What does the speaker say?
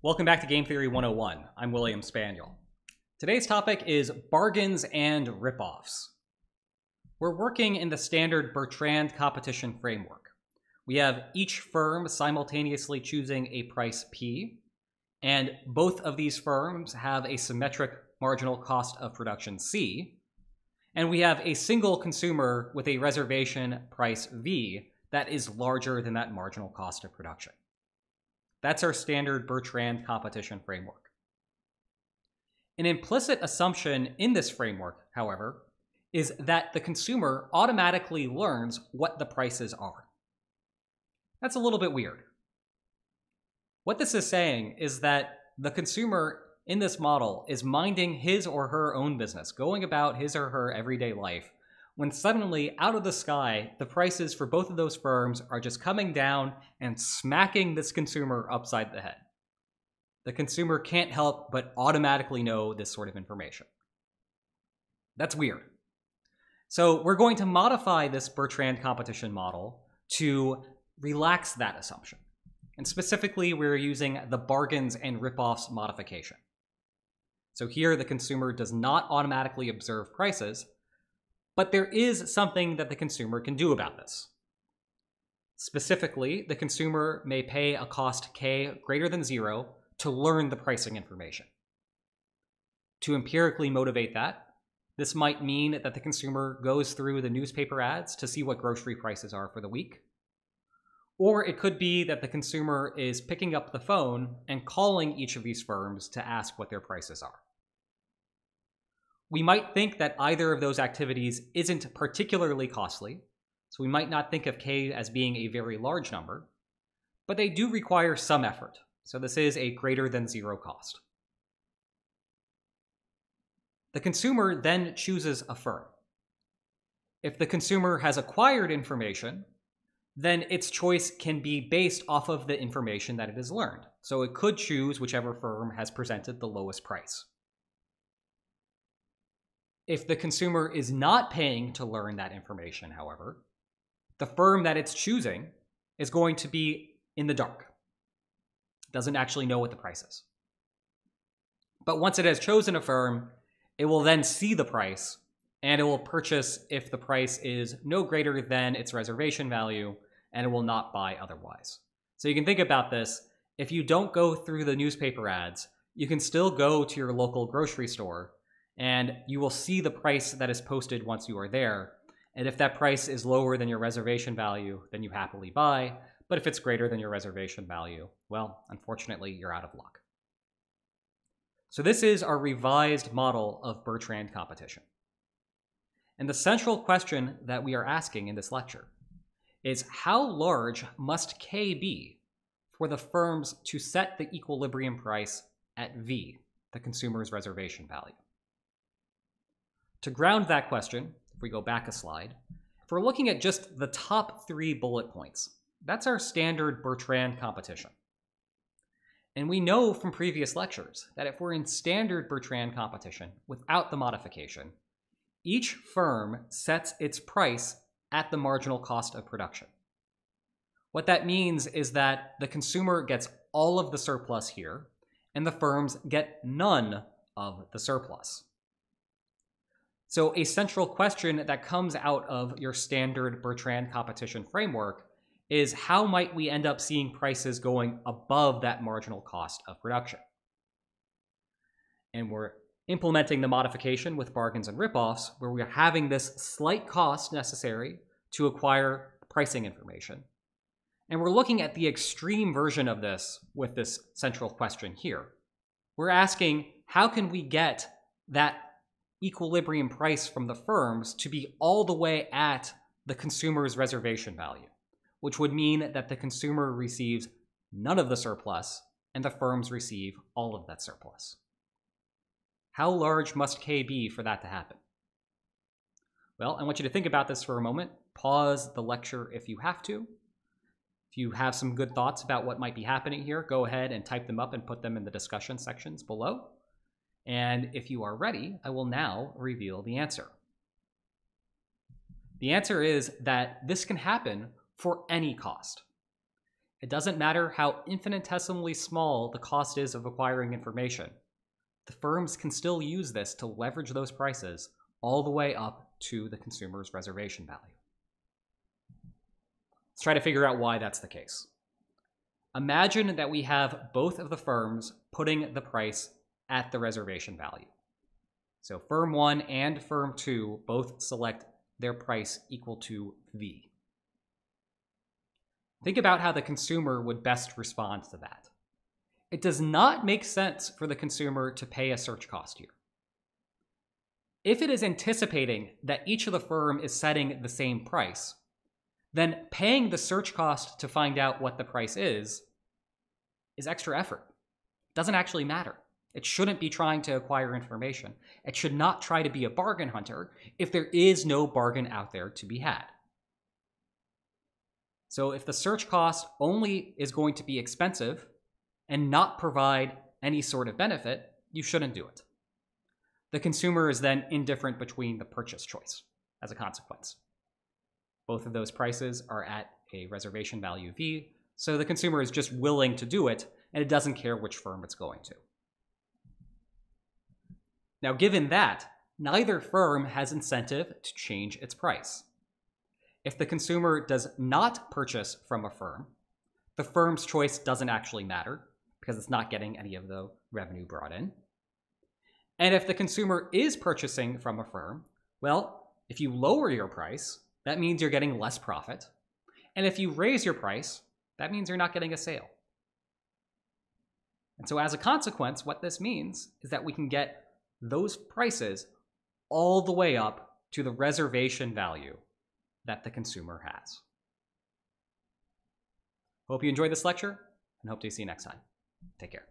Welcome back to Game Theory 101. I'm William Spaniel. Today's topic is bargains and ripoffs. We're working in the standard Bertrand competition framework. We have each firm simultaneously choosing a price P, and both of these firms have a symmetric marginal cost of production C, and we have a single consumer with a reservation price V that is larger than that marginal cost of production. That's our standard Bertrand competition framework. An implicit assumption in this framework, however, is that the consumer automatically learns what the prices are. That's a little bit weird. What this is saying is that the consumer in this model is minding his or her own business, going about his or her everyday life, when suddenly, out of the sky, the prices for both of those firms are just coming down and smacking this consumer upside the head. The consumer can't help but automatically know this sort of information. That's weird. So, we're going to modify this Bertrand competition model to relax that assumption. And specifically, we're using the bargains and ripoffs modification. So here, the consumer does not automatically observe prices, but there is something that the consumer can do about this. Specifically, the consumer may pay a cost k greater than zero to learn the pricing information. To empirically motivate that, this might mean that the consumer goes through the newspaper ads to see what grocery prices are for the week. Or it could be that the consumer is picking up the phone and calling each of these firms to ask what their prices are. We might think that either of those activities isn't particularly costly, so we might not think of k as being a very large number, but they do require some effort, so this is a greater than zero cost. The consumer then chooses a firm. If the consumer has acquired information, then its choice can be based off of the information that it has learned. So it could choose whichever firm has presented the lowest price. If the consumer is not paying to learn that information, however, the firm that it's choosing is going to be in the dark. Doesn't actually know what the price is. But once it has chosen a firm, it will then see the price and it will purchase if the price is no greater than its reservation value and it will not buy otherwise. So you can think about this. If you don't go through the newspaper ads, you can still go to your local grocery store and you will see the price that is posted once you are there. And if that price is lower than your reservation value, then you happily buy. But if it's greater than your reservation value, well, unfortunately, you're out of luck. So this is our revised model of Bertrand competition. And the central question that we are asking in this lecture is how large must K be for the firms to set the equilibrium price at V, the consumer's reservation value? To ground that question, if we go back a slide, if we're looking at just the top three bullet points, that's our standard Bertrand competition. And we know from previous lectures that if we're in standard Bertrand competition without the modification, each firm sets its price at the marginal cost of production. What that means is that the consumer gets all of the surplus here, and the firms get none of the surplus. So, a central question that comes out of your standard Bertrand competition framework is how might we end up seeing prices going above that marginal cost of production? And we're implementing the modification with bargains and ripoffs, where we're having this slight cost necessary to acquire pricing information. And we're looking at the extreme version of this with this central question here. We're asking, how can we get that equilibrium price from the firms to be all the way at the consumer's reservation value, which would mean that the consumer receives none of the surplus and the firms receive all of that surplus. How large must K be for that to happen? Well, I want you to think about this for a moment. Pause the lecture if you have to. If you have some good thoughts about what might be happening here, go ahead and type them up and put them in the discussion sections below. And if you are ready, I will now reveal the answer. The answer is that this can happen for any cost. It doesn't matter how infinitesimally small the cost is of acquiring information. The firms can still use this to leverage those prices all the way up to the consumer's reservation value. Let's try to figure out why that's the case. Imagine that we have both of the firms putting the price at the reservation value. So firm 1 and firm 2 both select their price equal to V. Think about how the consumer would best respond to that. It does not make sense for the consumer to pay a search cost here. If it is anticipating that each of the firm is setting the same price, then paying the search cost to find out what the price is is extra effort. It doesn't actually matter. It shouldn't be trying to acquire information. It should not try to be a bargain hunter if there is no bargain out there to be had. So if the search cost only is going to be expensive and not provide any sort of benefit, you shouldn't do it. The consumer is then indifferent between the purchase choice as a consequence. Both of those prices are at a reservation value V, so the consumer is just willing to do it and it doesn't care which firm it's going to. Now, given that, neither firm has incentive to change its price. If the consumer does not purchase from a firm, the firm's choice doesn't actually matter because it's not getting any of the revenue brought in. And if the consumer is purchasing from a firm, well, if you lower your price, that means you're getting less profit. And if you raise your price, that means you're not getting a sale. And so, as a consequence, what this means is that we can get those prices all the way up to the reservation value that the consumer has. Hope you enjoyed this lecture and hope to see you next time. Take care.